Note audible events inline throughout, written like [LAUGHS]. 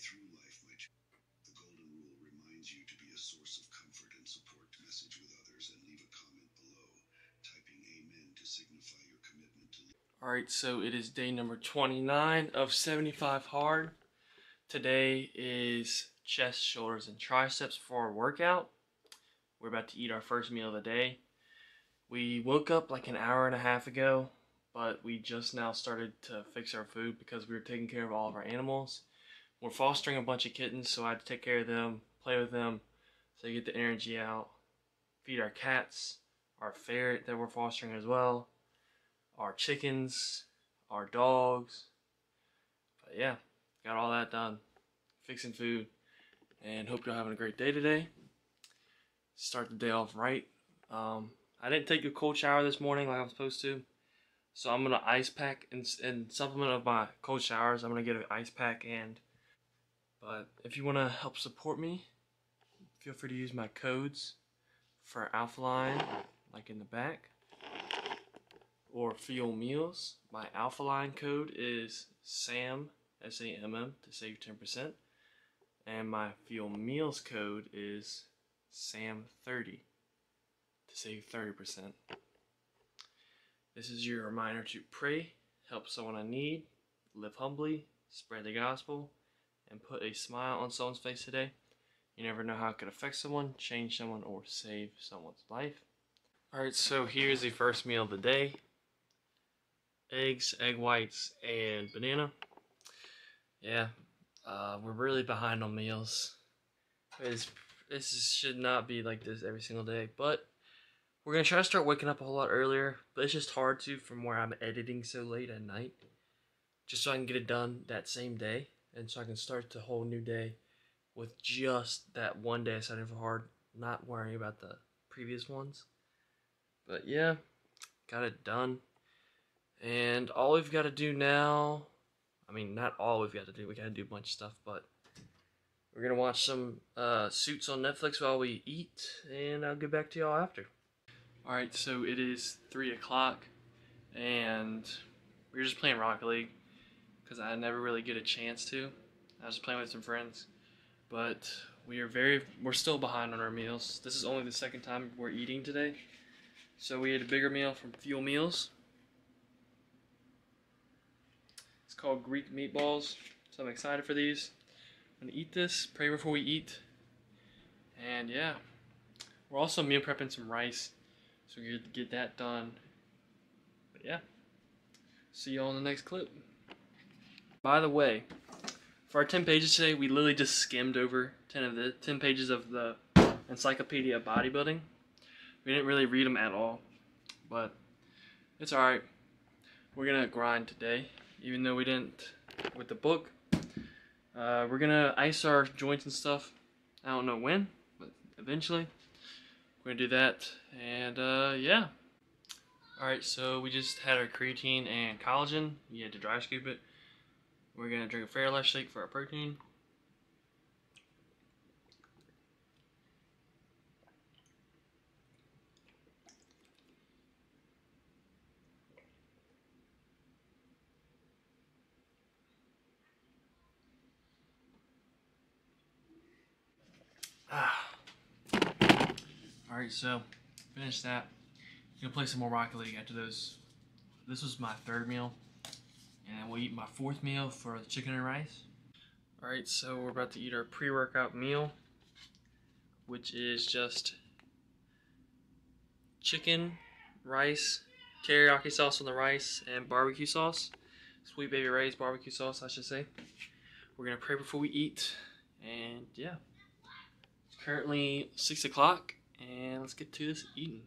through life, my The golden rule reminds you to be a source of comfort and support message with others and leave a comment below, typing amen to signify your commitment to Alright, so it is day number 29 of 75 hard. Today is chest, shoulders, and triceps for our workout. We're about to eat our first meal of the day. We woke up like an hour and a half ago, but we just now started to fix our food because we were taking care of all of our animals. We're fostering a bunch of kittens, so I had to take care of them, play with them, so get the energy out. Feed our cats, our ferret that we're fostering as well our chickens, our dogs. But yeah, got all that done. Fixing food. And hope you're having a great day today. Start the day off right. Um, I didn't take a cold shower this morning like I'm supposed to. So I'm gonna ice pack and, and supplement of my cold showers. I'm gonna get an ice pack and. But if you wanna help support me, feel free to use my codes for AlphaLion, like in the back or fuel meals. My AlphaLion code is SAM S A M M to save 10%. And my fuel meals code is SAM30 to save 30%. This is your reminder to pray, help someone in need, live humbly, spread the gospel, and put a smile on someone's face today. You never know how it could affect someone, change someone, or save someone's life. Alright, so here's the first meal of the day eggs, egg whites, and banana. Yeah, uh, we're really behind on meals. It's, this is, should not be like this every single day, but we're gonna try to start waking up a whole lot earlier. But it's just hard to from where I'm editing so late at night, just so I can get it done that same day, and so I can start the whole new day with just that one day I in for hard, not worrying about the previous ones. But yeah, got it done. And all we've got to do now, I mean, not all we've got to do, we got to do a bunch of stuff, but we're going to watch some uh, Suits on Netflix while we eat, and I'll get back to y'all after. Alright, so it is 3 o'clock, and we are just playing Rocket League, because I never really get a chance to. I was playing with some friends, but we are very, we're still behind on our meals. This is only the second time we're eating today. So we had a bigger meal from Fuel Meals It's called Greek meatballs. So I'm excited for these. I'm gonna eat this, pray before we eat. And yeah, we're also meal prepping some rice. So gonna get that done. But yeah, see you all in the next clip. By the way, for our 10 pages today, we literally just skimmed over 10 of the 10 pages of the Encyclopedia of Bodybuilding. We didn't really read them at all, but it's alright. We're gonna grind today even though we didn't with the book. Uh, we're gonna ice our joints and stuff. I don't know when, but eventually we're gonna do that. And uh, yeah. Alright, so we just had our creatine and collagen. You had to dry scoop it. We're gonna drink a Fairlife shake for our protein. Ah. Alright, so finish that. Gonna play some more Rocket League after those. This was my third meal. And we'll eat my fourth meal for the chicken and rice. Alright, so we're about to eat our pre-workout meal. Which is just chicken, rice, teriyaki sauce on the rice, and barbecue sauce. Sweet Baby Ray's barbecue sauce, I should say. We're gonna pray before we eat. And yeah. It's currently 6 o'clock and let's get to this eating.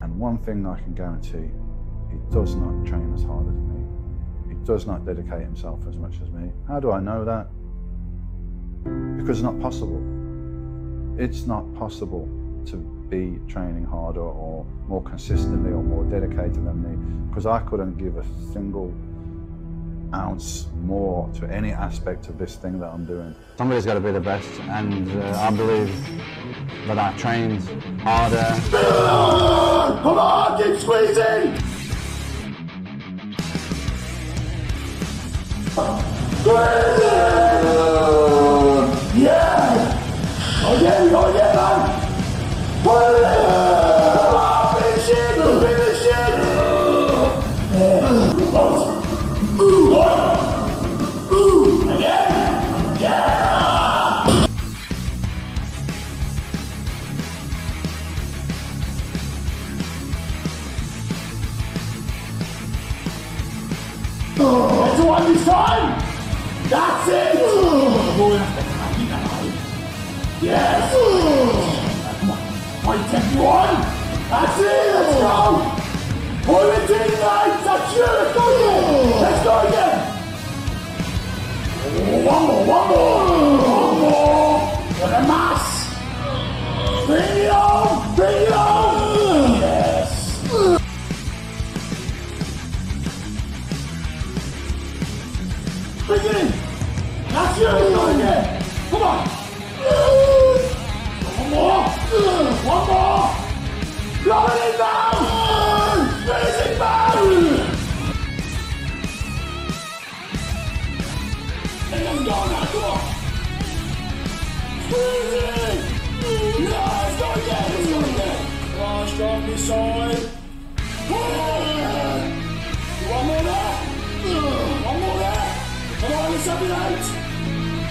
And one thing I can guarantee, he does not train as hard as does not dedicate himself as much as me. How do I know that? Because it's not possible. It's not possible to be training harder or more consistently or more dedicated than me because I couldn't give a single ounce more to any aspect of this thing that I'm doing. Somebody's got to be the best, and uh, I believe that I trained harder. [LAUGHS] Come on, keep squeezing! Yeah! Oh yeah, we go again, man! Oh, finish it! Finish it! Yeah. Ooh, one! Ooh, again! Yeah! Oh! Squeeze That's it! Yes! On. 2021! That's it! Let's go! Pull it in, mate! That's you! Let's go again! Let's go again! One more, one more! That's you! Let's! Come on! One more! One more! In now! Finish it! And let's go now, come on! Squeeze it! Yeah, let's go again, let's go again! One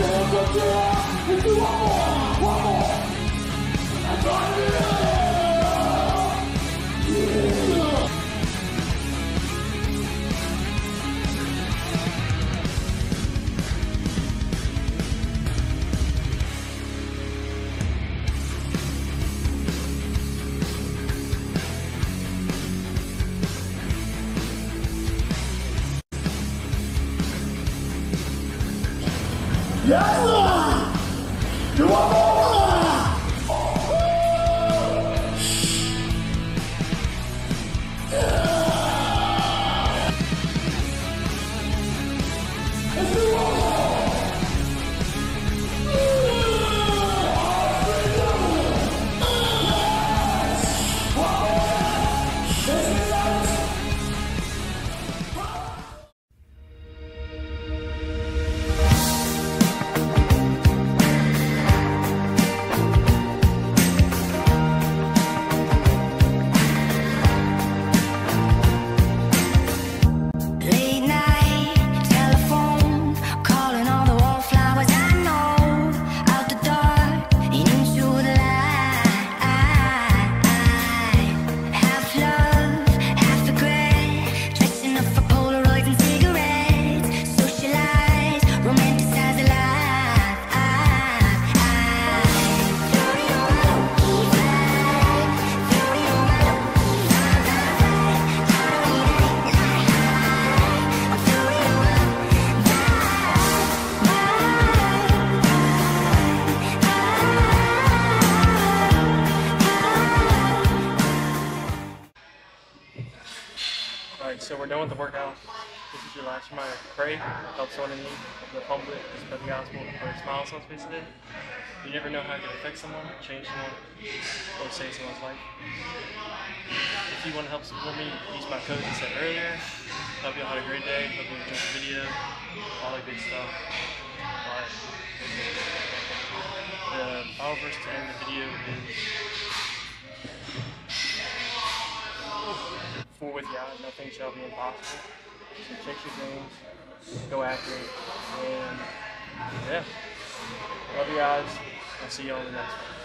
now! Squeeze it! Yes! You want more? To pray, help someone in need, live humbly, spread the gospel, put a smile on someone's face today. You never know how it can affect someone, change someone, or save someone's life. If you want to help support me, use my code I said earlier. Hope you all had a great day. Hope you enjoyed the video. All that good stuff. The Bible verse to end the video is For with God, nothing shall be impossible. Check your dreams, go after it, and yeah. Love you guys. I'll see you on the next one.